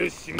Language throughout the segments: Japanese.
これ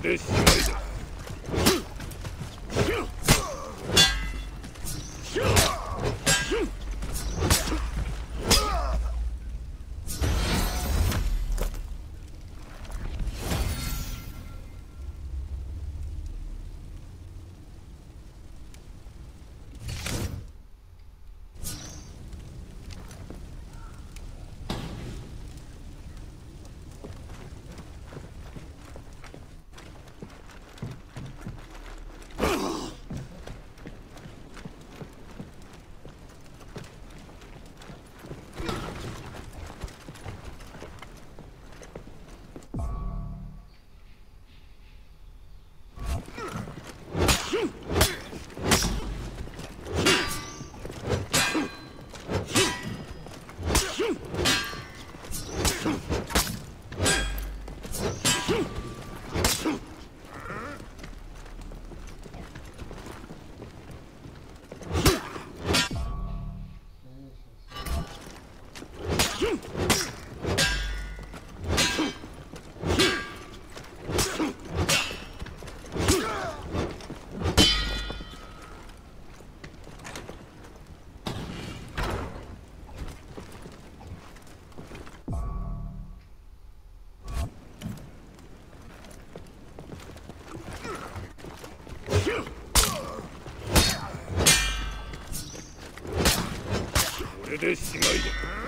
でれでしまいだ。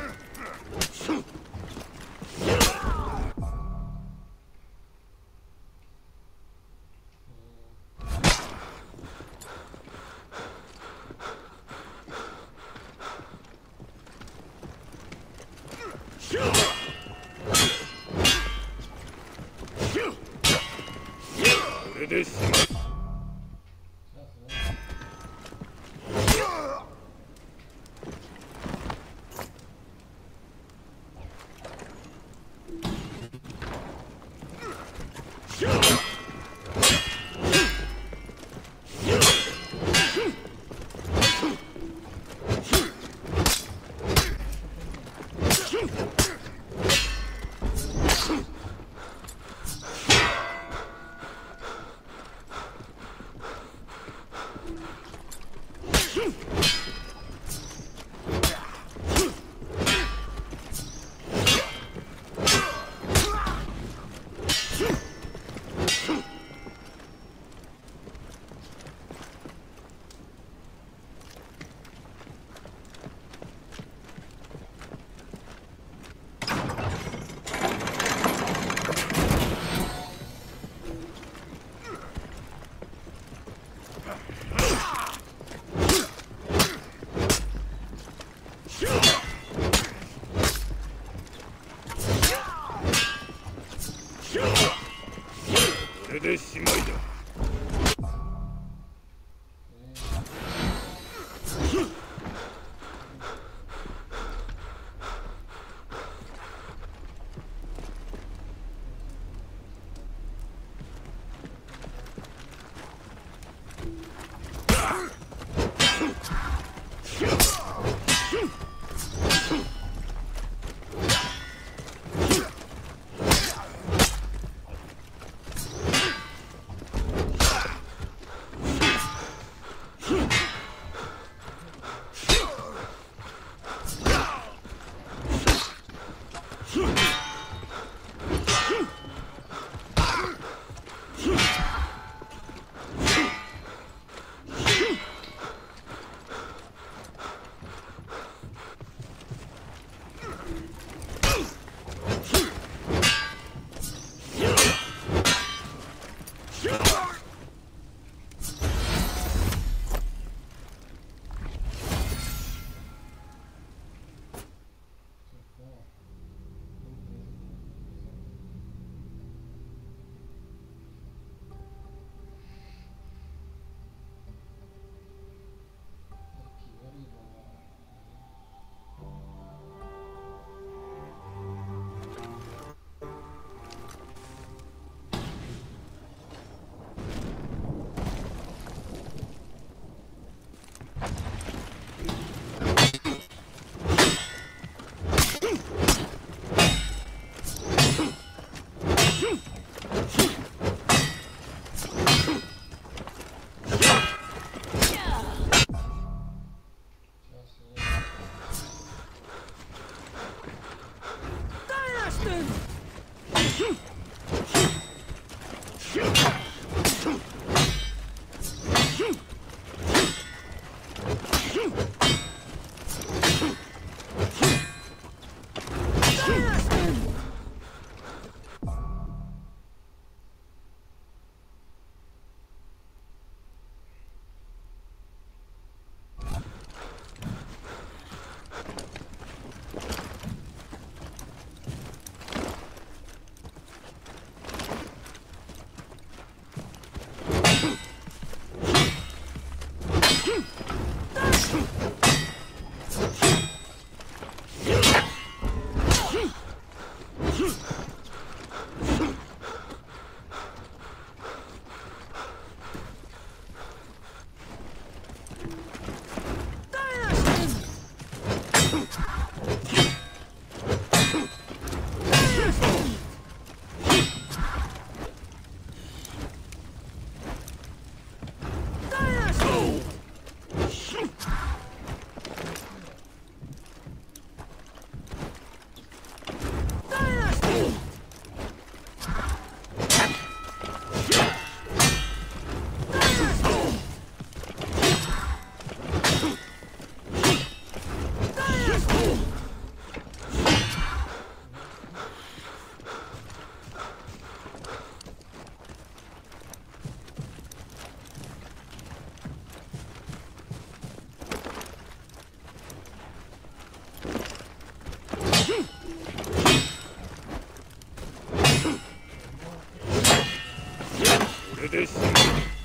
こ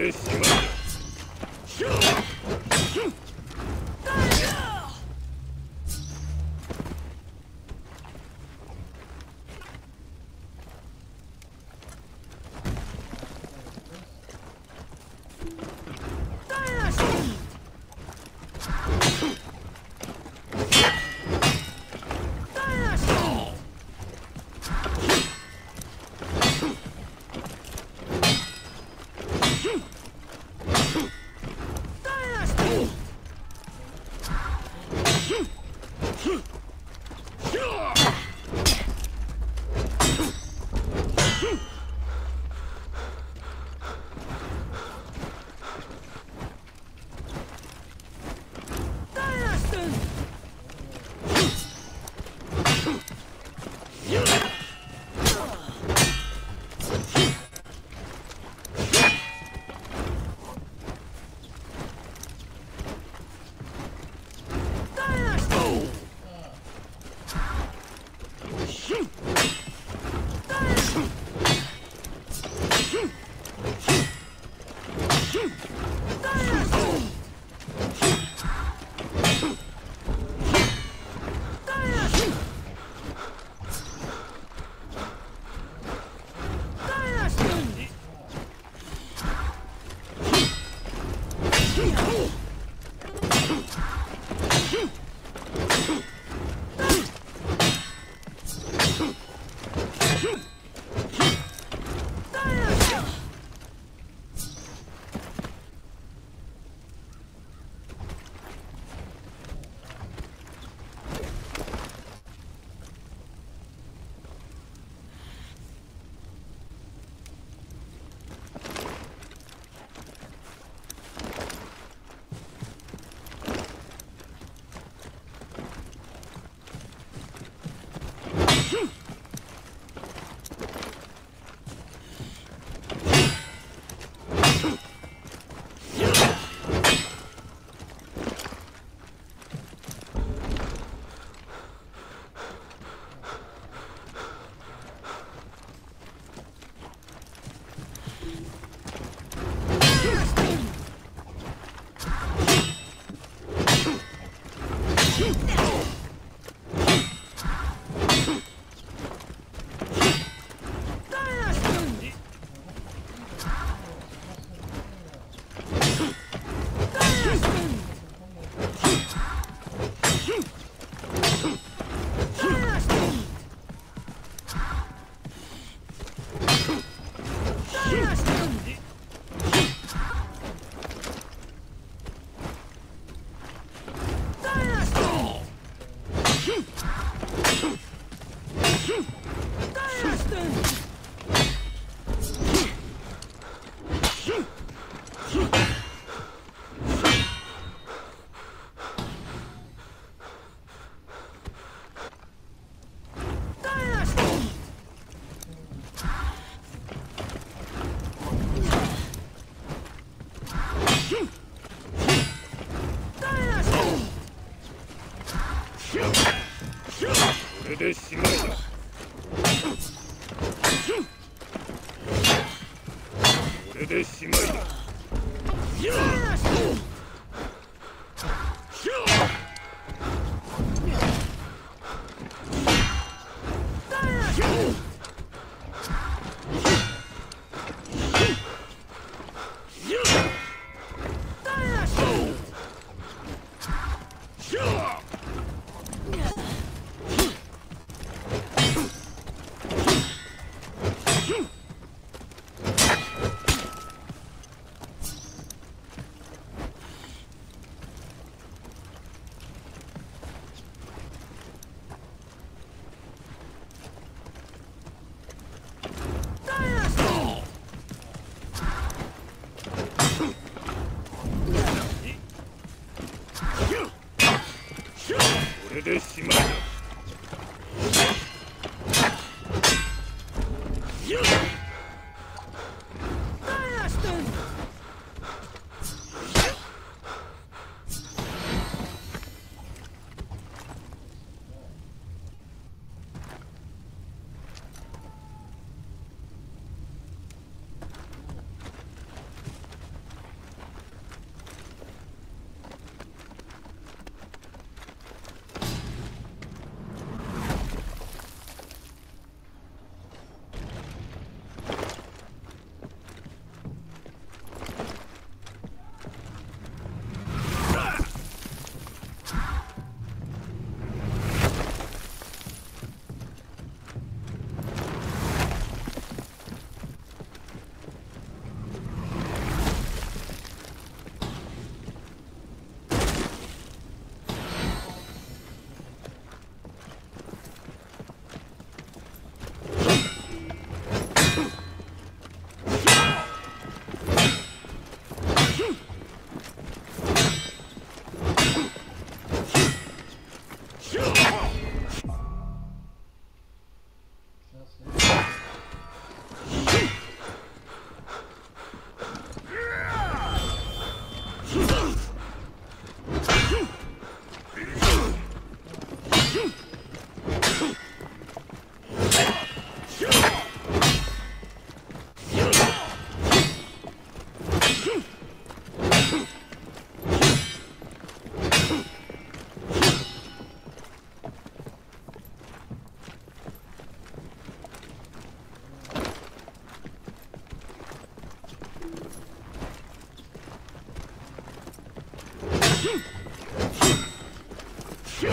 れ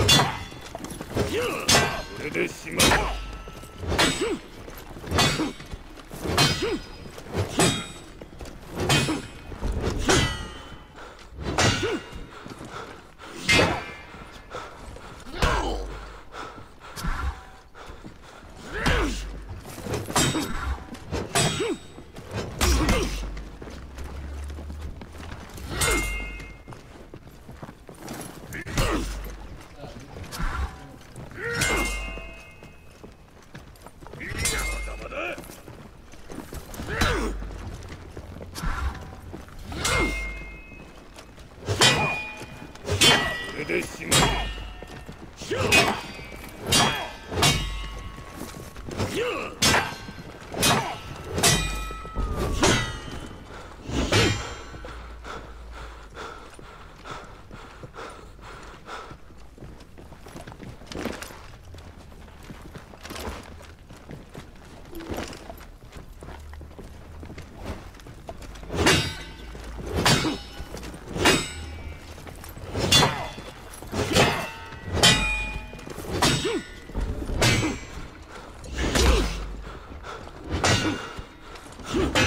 これでしまう Hmm.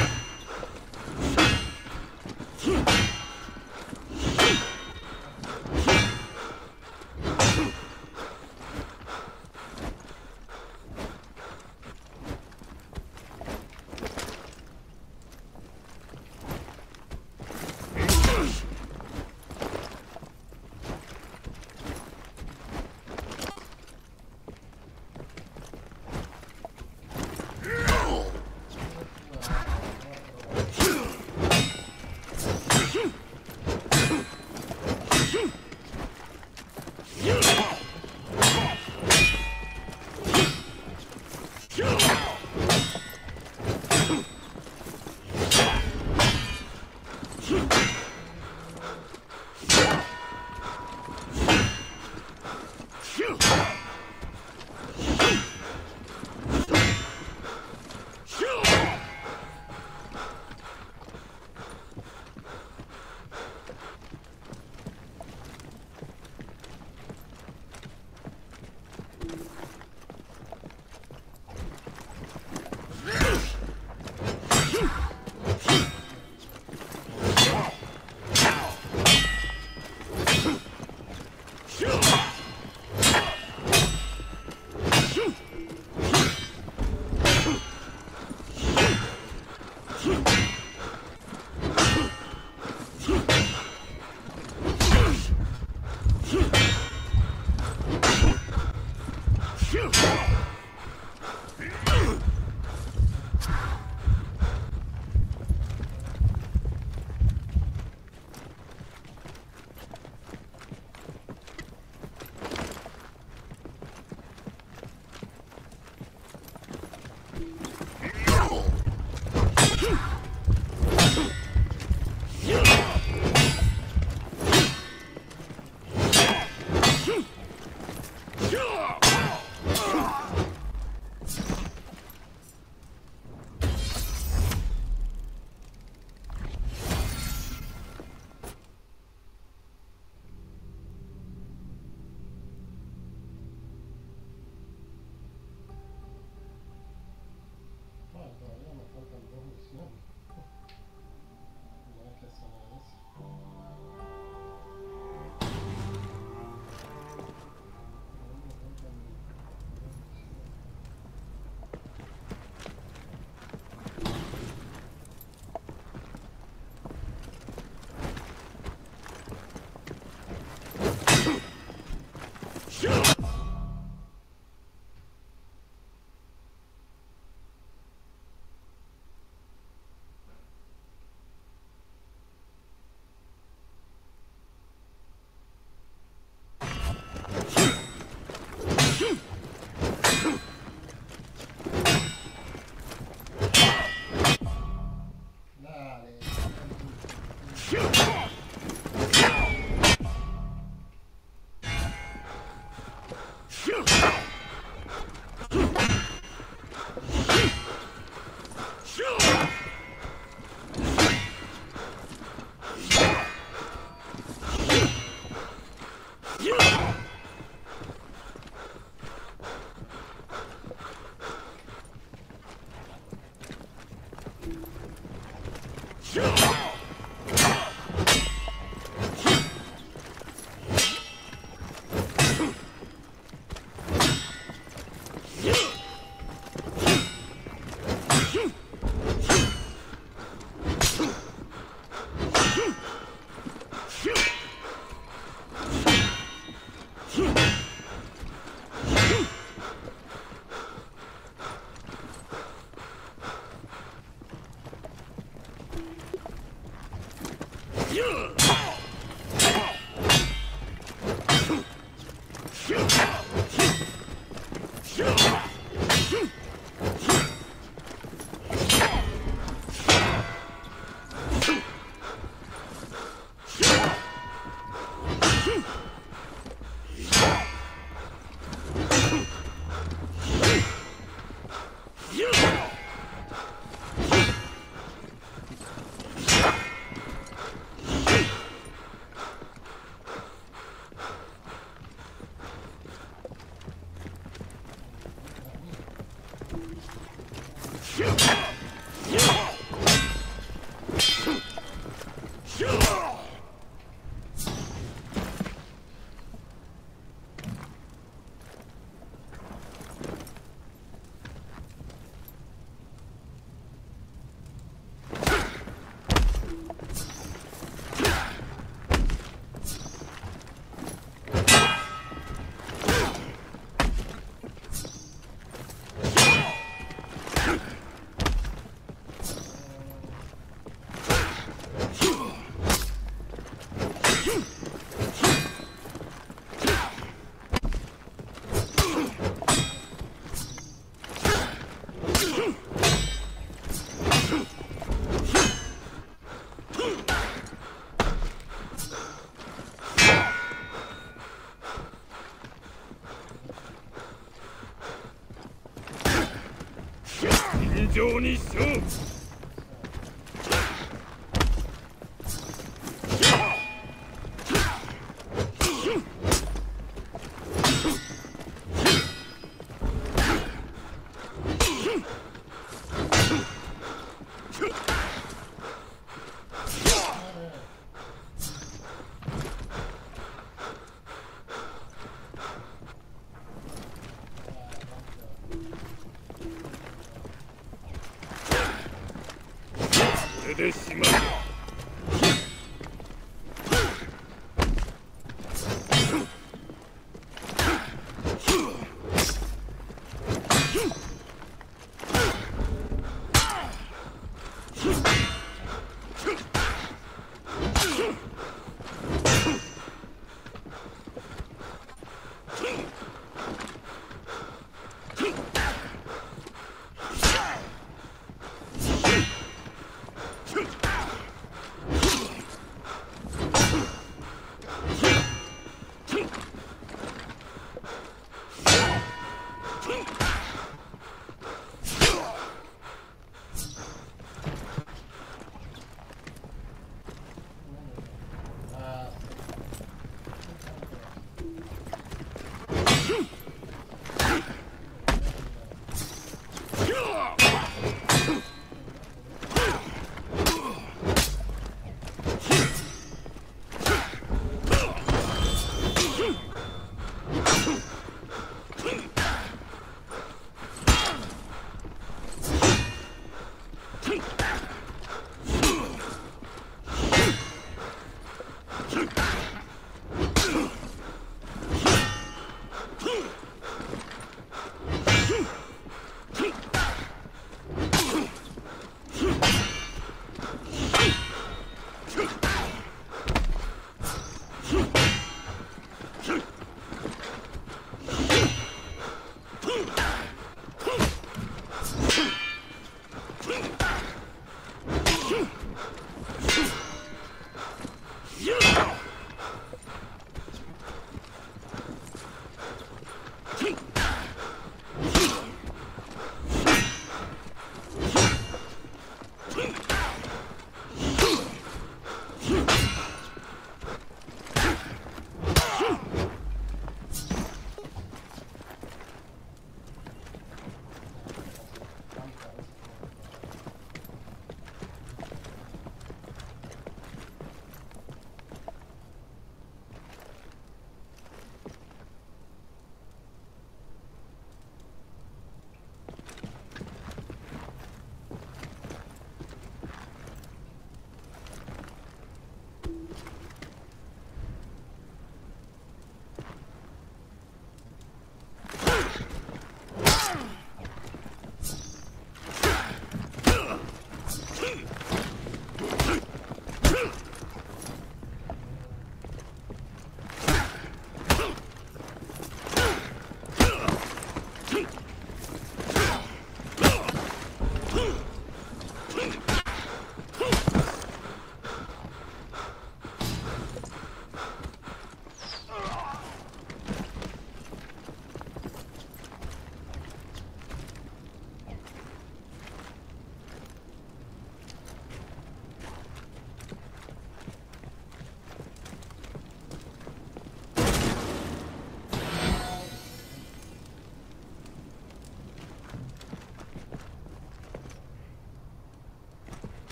状にしよう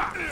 Ah!